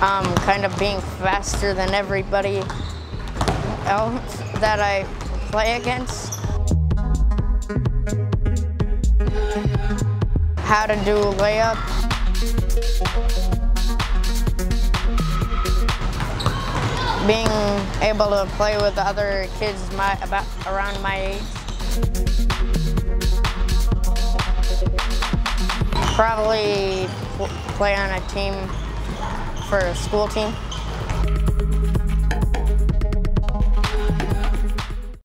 Um, kind of being faster than everybody else that I play against. How to do layups. Being able to play with other kids my, about around my age. Probably play on a team for a school team.